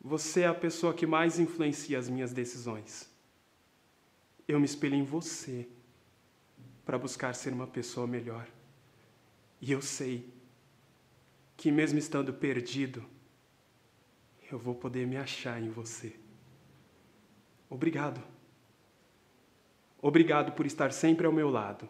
Você é a pessoa que mais influencia as minhas decisões. Eu me espelho em você para buscar ser uma pessoa melhor. E eu sei que, mesmo estando perdido, eu vou poder me achar em você. Obrigado. Obrigado por estar sempre ao meu lado